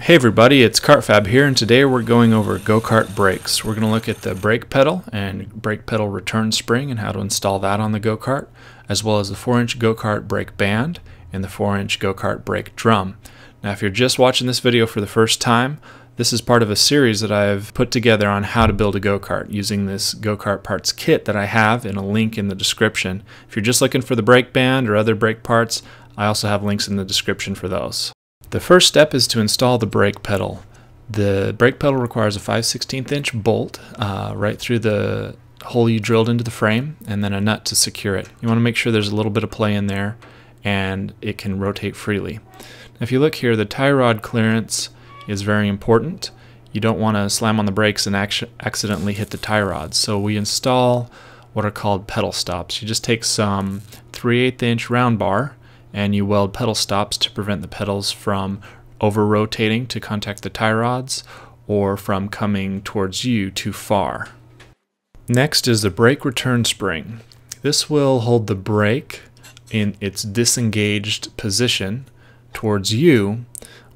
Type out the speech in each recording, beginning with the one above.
Hey everybody, it's KartFab here, and today we're going over go-kart brakes. We're going to look at the brake pedal and brake pedal return spring and how to install that on the go-kart, as well as the 4-inch go-kart brake band and the 4-inch go-kart brake drum. Now if you're just watching this video for the first time, this is part of a series that I've put together on how to build a go-kart using this go-kart parts kit that I have in a link in the description. If you're just looking for the brake band or other brake parts, I also have links in the description for those. The first step is to install the brake pedal. The brake pedal requires a 5 16 inch bolt uh, right through the hole you drilled into the frame and then a nut to secure it. You want to make sure there's a little bit of play in there and it can rotate freely. If you look here, the tie rod clearance is very important. You don't want to slam on the brakes and accidentally hit the tie rods. So we install what are called pedal stops. You just take some 3 8 inch round bar and you weld pedal stops to prevent the pedals from over rotating to contact the tie rods or from coming towards you too far. Next is the brake return spring. This will hold the brake in its disengaged position towards you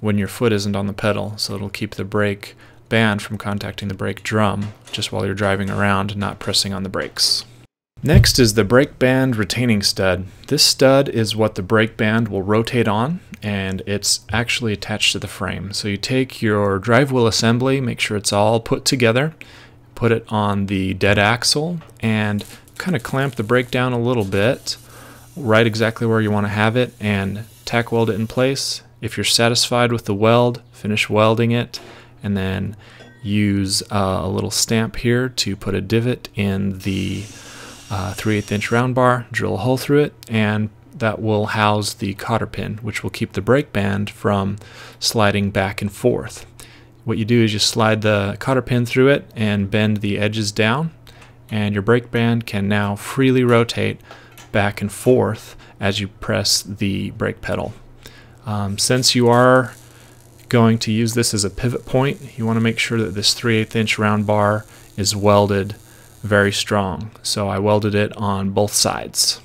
when your foot isn't on the pedal, so it'll keep the brake band from contacting the brake drum just while you're driving around, not pressing on the brakes. Next is the brake band retaining stud. This stud is what the brake band will rotate on and it's actually attached to the frame. So you take your drive wheel assembly, make sure it's all put together, put it on the dead axle and kind of clamp the brake down a little bit, right exactly where you want to have it and tack weld it in place. If you're satisfied with the weld, finish welding it and then use uh, a little stamp here to put a divot in the uh, 3 8 inch round bar, drill a hole through it, and that will house the cotter pin, which will keep the brake band from sliding back and forth. What you do is you slide the cotter pin through it and bend the edges down, and your brake band can now freely rotate back and forth as you press the brake pedal. Um, since you are going to use this as a pivot point, you want to make sure that this 3 8 inch round bar is welded very strong. So I welded it on both sides.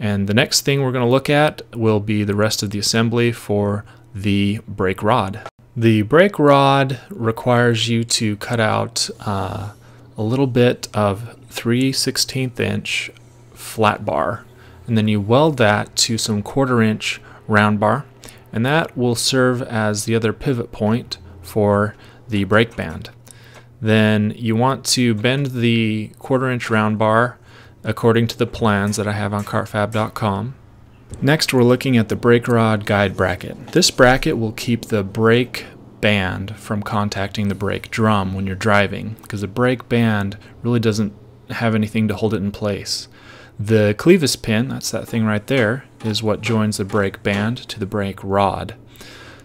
And the next thing we're going to look at will be the rest of the assembly for the brake rod. The brake rod requires you to cut out uh, a little bit of 3 16th inch flat bar and then you weld that to some quarter inch round bar and that will serve as the other pivot point for the brake band. Then you want to bend the quarter inch round bar according to the plans that I have on kartfab.com. Next we're looking at the brake rod guide bracket. This bracket will keep the brake band from contacting the brake drum when you're driving because the brake band really doesn't have anything to hold it in place. The clevis pin, that's that thing right there, is what joins the brake band to the brake rod.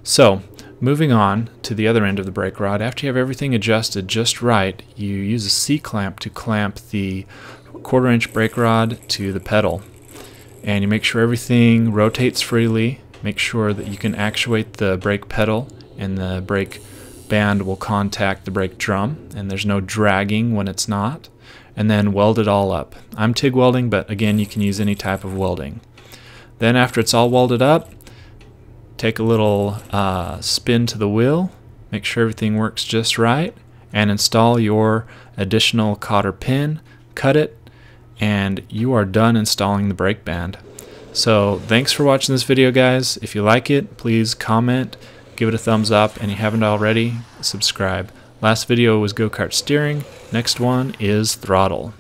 So Moving on to the other end of the brake rod, after you have everything adjusted just right, you use a C-clamp to clamp the quarter inch brake rod to the pedal. And you make sure everything rotates freely, make sure that you can actuate the brake pedal and the brake band will contact the brake drum and there's no dragging when it's not and then weld it all up. I'm TIG welding but again you can use any type of welding. Then after it's all welded up take a little uh, spin to the wheel, make sure everything works just right, and install your additional cotter pin, cut it, and you are done installing the brake band. So thanks for watching this video guys. If you like it, please comment, give it a thumbs up, and if you haven't already, subscribe. Last video was go-kart steering, next one is throttle.